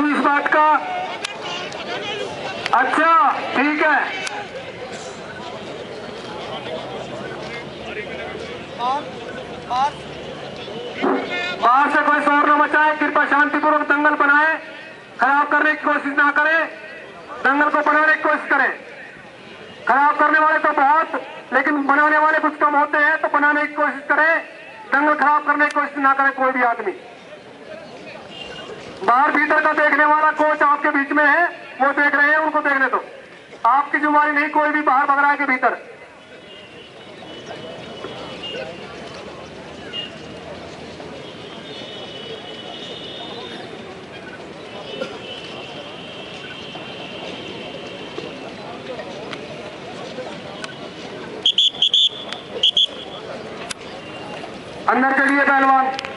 अभी इस बात का अच्छा ठीक है। बाहर से कोई शोर न मचाए कृपया शांतिपूर्वक दंगल बनाए, खराब करने की कोशिश ना करें, दंगल को बनाने की कोशिश करें। खराब करने वाले तो बहुत, लेकिन बनाने वाले कुछ कम होते हैं तो बनाने की कोशिश करें, दंगल खराब करने की कोशिश ना करे कोई भी आदमी। बाहर भीतर का देखने वाला कोच आपके बीच में है, वो देख रहे हैं, उनको देखने दो। आपकी जिम्मेवारी नहीं, कोई भी बाहर भग रहा है के भीतर। अंदर चलिए, पहलवान।